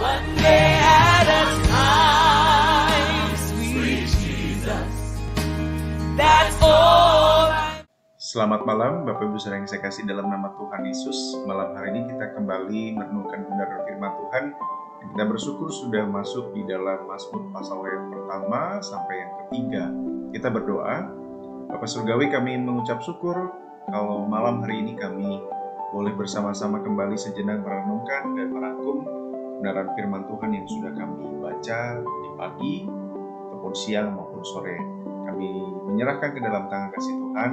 Selamat malam Bapak Ibu Saudara yang saya kasih dalam nama Tuhan Yesus. Malam hari ini kita kembali merenungkan kebenaran firman Tuhan. Kita bersyukur sudah masuk di dalam Mazmur pasal yang pertama sampai yang ketiga. Kita berdoa. Bapak Surgawi kami mengucap syukur kalau malam hari ini kami boleh bersama-sama kembali sejenak merenungkan dan merangkum kebenaran firman Tuhan yang sudah kami baca di pagi ataupun siang maupun sore. Kami menyerahkan ke dalam tangan kasih Tuhan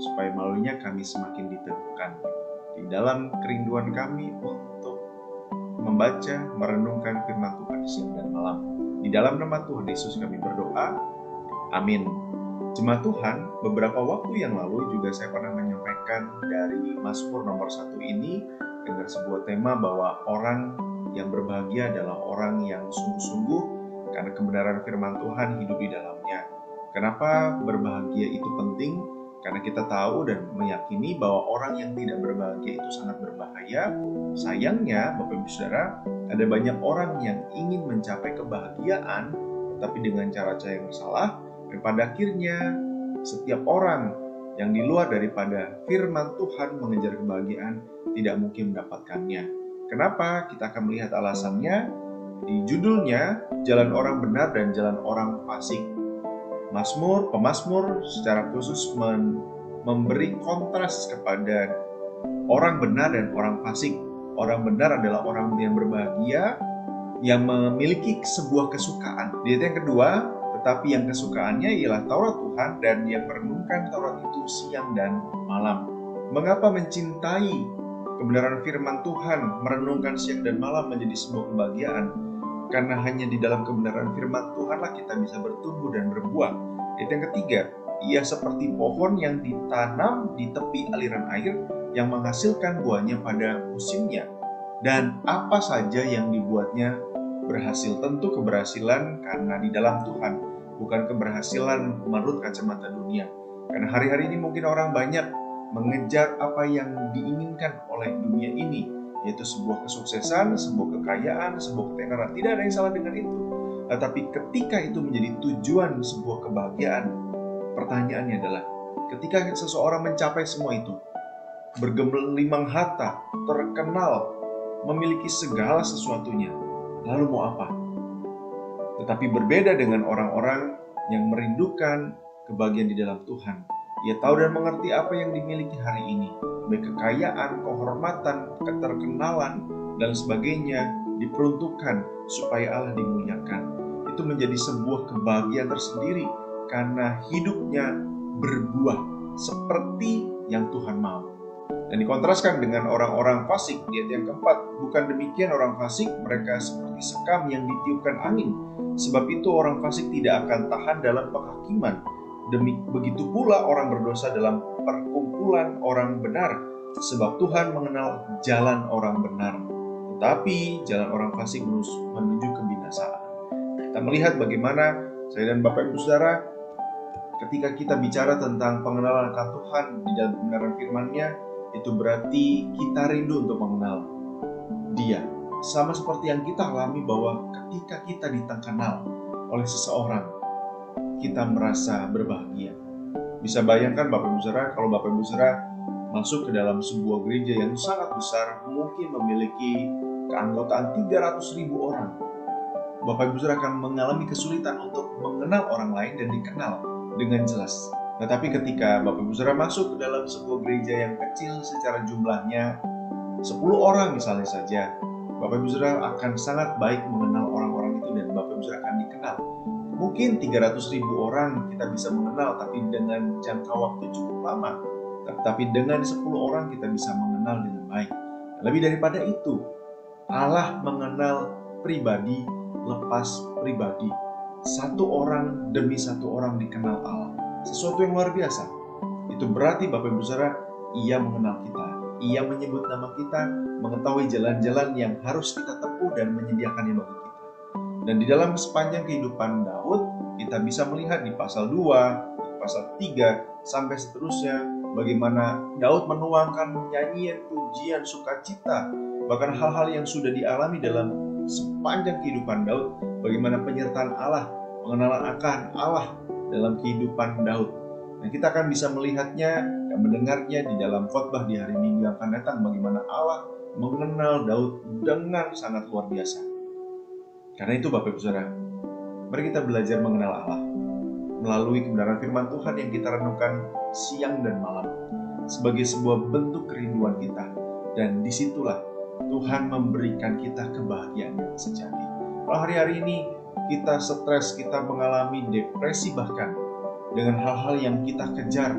supaya melaluinya kami semakin diteguhkan di dalam kerinduan kami untuk membaca, merenungkan firman Tuhan siang dan malam. Di dalam nama Tuhan Yesus kami berdoa. Amin. Jemaat Tuhan, beberapa waktu yang lalu juga saya pernah menyampaikan dari Mazmur nomor satu ini dengan sebuah tema bahwa orang yang berbahagia adalah orang yang sungguh-sungguh karena kebenaran firman Tuhan hidup di dalamnya. Kenapa berbahagia itu penting? Karena kita tahu dan meyakini bahwa orang yang tidak berbahagia itu sangat berbahaya. Sayangnya, Bapak Ibu Saudara, ada banyak orang yang ingin mencapai kebahagiaan, tetapi dengan cara-cara yang salah, dan pada akhirnya setiap orang yang di luar daripada firman Tuhan mengejar kebahagiaan tidak mungkin mendapatkannya. Kenapa? Kita akan melihat alasannya di judulnya Jalan Orang Benar dan Jalan Orang Fasik. Mazmur, pemazmur secara khusus men- memberi kontras kepada orang benar dan orang fasik. Orang benar adalah orang yang berbahagia, yang memiliki sebuah kesukaan. Di ayat yang kedua, tetapi yang kesukaannya ialah Taurat Tuhan dan yang merenungkan Taurat itu siang dan malam. Mengapa mencintai kebenaran firman Tuhan, merenungkan siang dan malam menjadi sebuah kebahagiaan? Karena hanya di dalam kebenaran firman Tuhanlah kita bisa bertumbuh dan berbuah. Ayat yang ketiga, ia seperti pohon yang ditanam di tepi aliran air yang menghasilkan buahnya pada musimnya. Dan apa saja yang dibuatnya berhasil. Tentu keberhasilan karena di dalam Tuhan, bukan keberhasilan menurut kacamata dunia. Karena hari-hari ini mungkin orang banyak mengejar apa yang diinginkan oleh dunia ini, yaitu sebuah kesuksesan, sebuah kekayaan, sebuah ketenaran. Tidak ada yang salah dengan itu. Tetapi ketika itu menjadi tujuan sebuah kebahagiaan, pertanyaannya adalah ketika seseorang mencapai semua itu, bergelimang harta, terkenal, memiliki segala sesuatunya, lalu mau apa? Tetapi berbeda dengan orang-orang yang merindukan kebahagiaan di dalam Tuhan. Ia tahu dan mengerti apa yang dimiliki hari ini, baik kekayaan, kehormatan, keterkenalan, dan sebagainya diperuntukkan supaya Allah dimuliakan. Itu menjadi sebuah kebahagiaan tersendiri karena hidupnya berbuah seperti yang Tuhan mau. Dan dikontraskan dengan orang-orang fasik di ayat yang keempat. Bukan demikian orang fasik, mereka seperti sekam yang ditiupkan angin. Sebab itu orang fasik tidak akan tahan dalam penghakiman. Demi begitu pula orang berdosa dalam perkumpulan orang benar. Sebab Tuhan mengenal jalan orang benar. Tetapi jalan orang fasik menuju kebinasaan. Kita melihat bagaimana saya dan Bapak Ibu Saudara ketika kita bicara tentang pengenalan akan Tuhan di dalam kebenaran firman-Nya, itu berarti kita rindu untuk mengenal Dia. Sama seperti yang kita alami bahwa ketika kita diterkenal oleh seseorang, kita merasa berbahagia. Bisa bayangkan Bapak Ibu Saudara, kalau Bapak Ibu Saudara masuk ke dalam sebuah gereja yang sangat besar, mungkin memiliki keanggotaan 300 ribu orang. Bapak Ibu Saudara akan mengalami kesulitan untuk mengenal orang lain dan dikenal dengan jelas. Tetapi ketika Bapak Ibu Saudara masuk ke dalam sebuah gereja yang kecil secara jumlahnya 10 orang misalnya saja, Bapak Ibu Saudara akan sangat baik mengenal orang-orang itu dan Bapak Ibu Saudara akan dikenal. Mungkin 300 ribu orang kita bisa mengenal, tapi dengan jangka waktu cukup lama. Tapi dengan 10 orang kita bisa mengenal dengan baik. Lebih daripada itu, Allah mengenal pribadi lepas pribadi. Satu orang demi satu orang dikenal Allah. Sesuatu yang luar biasa. Itu berarti Bapak Ibu Saudara, ia mengenal kita. Ia menyebut nama kita, mengetahui jalan-jalan yang harus kita tempuh dan menyediakannya bagi kita. Dan di dalam sepanjang kehidupan Daud, kita bisa melihat di pasal 2, di pasal 3, sampai seterusnya, bagaimana Daud menuangkan nyanyian, pujian, sukacita, bahkan hal-hal yang sudah dialami dalam sepanjang kehidupan Daud, bagaimana penyertaan Allah, pengenalan akan Allah dalam kehidupan Daud. Dan kita akan bisa melihatnya dan mendengarnya di dalam khotbah di hari Minggu yang akan datang bagaimana Allah mengenal Daud dengan sangat luar biasa. Karena itu Bapak Ibu Saudara, mari kita belajar mengenal Allah melalui kebenaran firman Tuhan yang kita renungkan siang dan malam sebagai sebuah bentuk kerinduan kita dan di situlah Tuhan memberikan kita kebahagiaan yang sejati. Kalau hari-hari ini kita stres, kita mengalami depresi bahkan dengan hal-hal yang kita kejar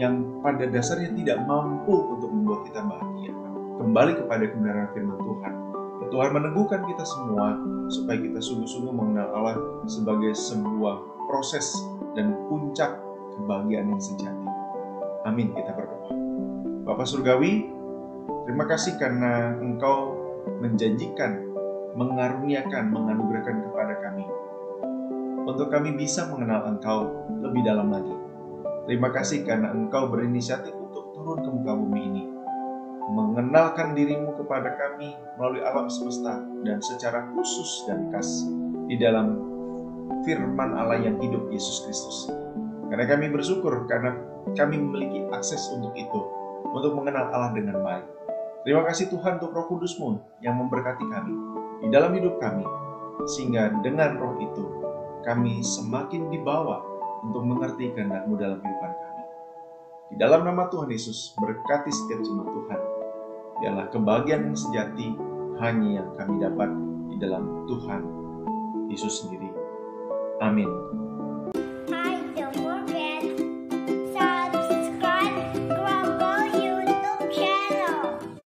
yang pada dasarnya tidak mampu untuk membuat kita bahagia. Kembali kepada kebenaran firman Tuhan. Tuhan meneguhkan kita semua supaya kita sungguh-sungguh mengenal Allah sebagai sebuah proses dan puncak kebahagiaan yang sejati. Amin kita berdoa. Bapak Surgawi, terima kasih karena Engkau menjanjikan, mengaruniakan, menganugerahkan kepada kami untuk kami bisa mengenal Engkau lebih dalam lagi. Terima kasih karena Engkau berinisiatif untuk turun ke muka bumi ini, mengenalkan dirimu kepada kami melalui alam semesta dan secara khusus dan khas di dalam firman Allah yang hidup Yesus Kristus. Karena kami bersyukur karena kami memiliki akses untuk itu, untuk mengenal Allah dengan baik. Terima kasih Tuhan untuk roh kudusmu yang memberkati kami di dalam hidup kami, sehingga dengan roh itu kami semakin dibawa untuk mengerti kehendakmu dalam kehidupan kami. Di dalam nama Tuhan Yesus, berkati setiap jemaat Tuhan. Biarlah kebahagiaan yang sejati hanya yang kami dapat di dalam Tuhan Yesus sendiri. Amin.